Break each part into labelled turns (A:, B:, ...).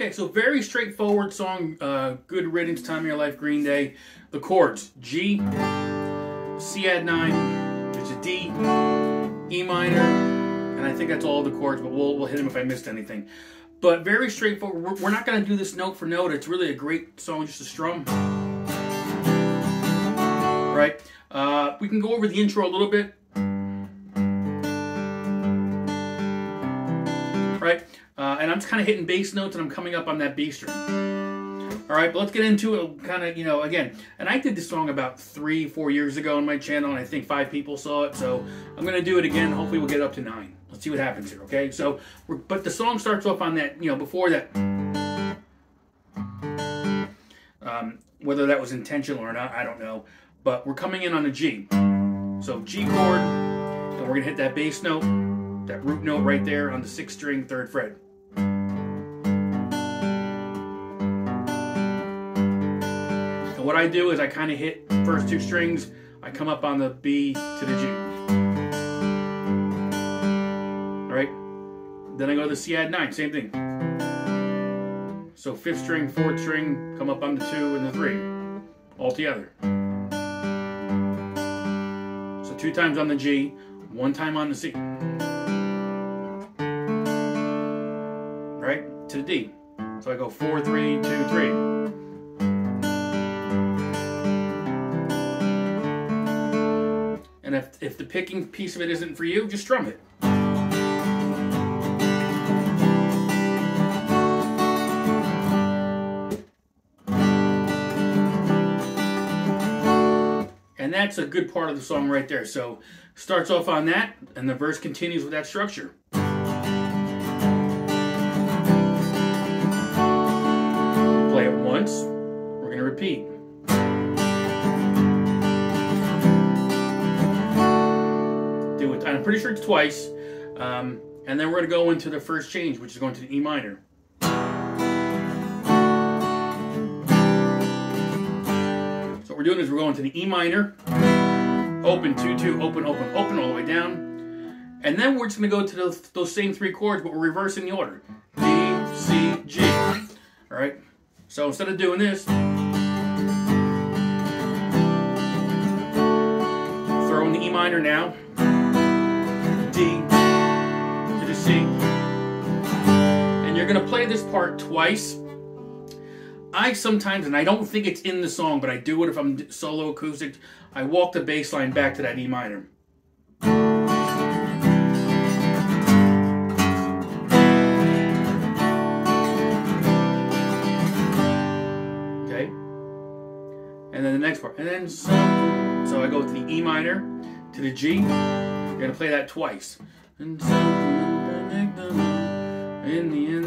A: Okay, so very straightforward song. Uh, good riddance, time of your life, Green Day. The chords: G, C add nine. There's a D, E minor, and I think that's all the chords. But we'll we'll hit them if I missed anything. But very straightforward. We're, we're not going to do this note for note. It's really a great song just to strum. Right. Uh, we can go over the intro a little bit. I'm kind of hitting bass notes and I'm coming up on that B string. All right, but let's get into it kind of, you know, again. And I did this song about three, four years ago on my channel, and I think five people saw it. So I'm going to do it again. Hopefully, we'll get up to nine. Let's see what happens here, okay? So, but the song starts off on that, you know, before that. Um, whether that was intentional or not, I don't know. But we're coming in on a G. So G chord, and we're going to hit that bass note, that root note right there on the sixth string, third fret. What I do is I kind of hit first two strings, I come up on the B to the G. All right? Then I go to the C add 9, same thing. So fifth string, fourth string, come up on the 2 and the 3, all together. So two times on the G, one time on the C. Right? To the D. So I go 4, 3, 2, 3. If, if the picking piece of it isn't for you, just strum it. And that's a good part of the song right there. So starts off on that, and the verse continues with that structure. Play it once. We're going to repeat. Pretty sure it's twice. Um, and then we're going to go into the first change, which is going to the E minor. So what we're doing is we're going to the E minor, open, 2, 2, open, open, open, all the way down. And then we're just going to go to those, same three chords, but we're reversing the order. D, C, G. All right? So instead of doing this, throwing the E minor now. To the C. And you're going to play this part twice. I sometimes, and I don't think it's in the song, but I do it if I'm solo acoustic, I walk the bass line back to that E minor. Okay? And then the next part. And then so, so I go to the E minor, to the G, you're gonna play that twice. In the end,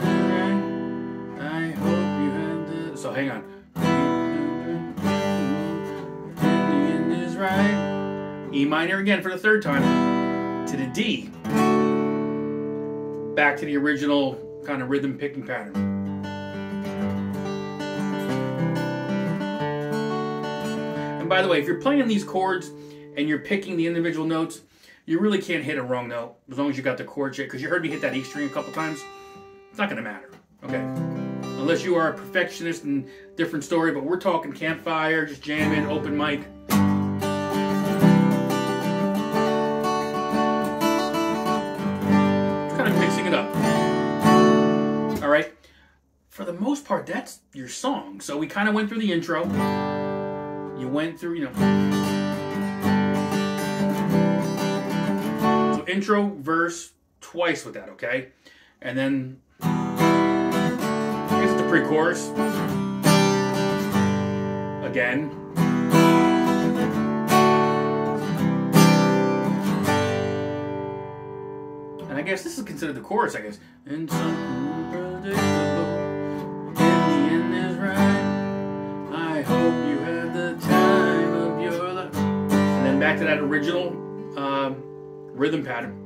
A: I hope you had the. So hang on. the end is right. E minor again for the third time to the D. Back to the original kind of rhythm picking pattern. And by the way, if you're playing these chords and you're picking the individual notes, you really can't hit a wrong note as long as you got the chord check. Because you heard me hit that E string a couple times. It's not going to matter. Okay. Unless you are a perfectionist and different story, but we're talking campfire, just jamming, open mic. Kind of mixing it up. All right. For the most part, that's your song. So we kind of went through the intro. You went through, you know. Intro, verse, twice with that, okay? And then, here's the pre-chorus. Again. And I guess this is considered the chorus, I guess. And then back to that original um, rhythm pattern.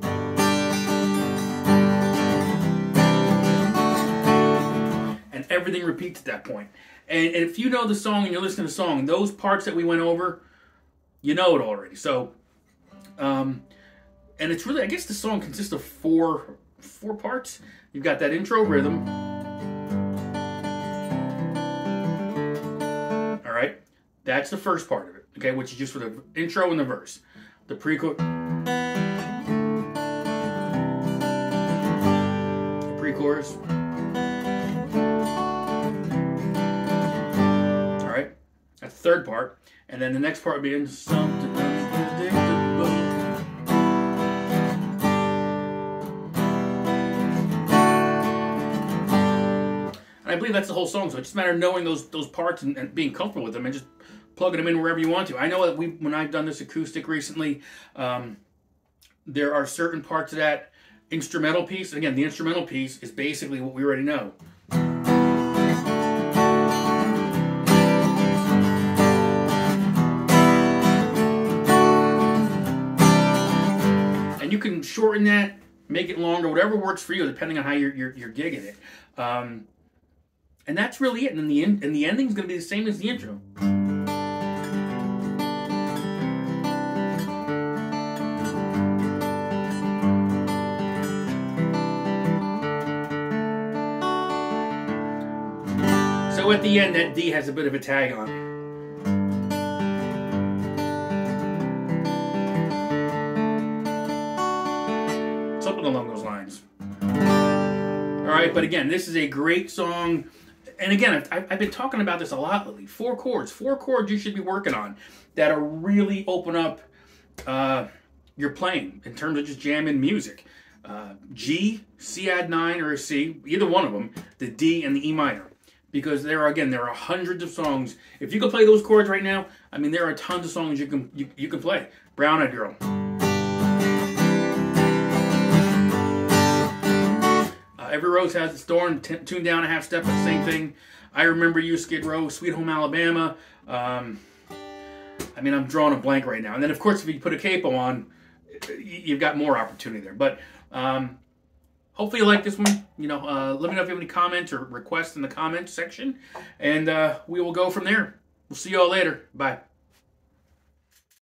A: And everything repeats at that point. And, and if you know the song and you're listening to the song, those parts that we went over, you know it already. So, um, and it's really, I guess the song consists of four four parts. You've got that intro rhythm. All right, that's the first part of it. Okay, which is just for the intro and the verse, the pre Pre-chorus. All right, that's the third part, and then the next part being something. And I believe that's the whole song. So it's just a matter of knowing those those parts and, and being comfortable with them and just plugging them in wherever you want to. I know that we when I've done this acoustic recently, um, there are certain parts of that instrumental piece. And again, the instrumental piece is basically what we already know. And you can shorten that, make it longer, whatever works for you, depending on how you're, you're, you're gigging it. Um, and that's really it. And the end, and the ending is going to be the same as the intro. So at the end, that D has a bit of a tag on. Something along those lines. All right, but again, this is a great song. And again, I've, I've been talking about this a lot lately. Four chords, four chords you should be working on that are really open up uh, your playing in terms of just jamming music. Uh, G, C add nine, or a C, either one of them, the D and the E minor. Because there are again, there are hundreds of songs. If you could play those chords right now, I mean, there are tons of songs you can you, you can play. Brown Eyed Girl. Uh, Every Rose Has its Thorn, t- Tune Down a Half Step, the same thing. I Remember You, Skid Row, Sweet Home Alabama. Um, I mean, I'm drawing a blank right now. And then, of course, if you put a capo on, you've got more opportunity there. But um, hopefully you like this one. You know, uh, let me know if you have any comments or requests in the comments section. And uh, we will go from there. We'll see you all later. Bye.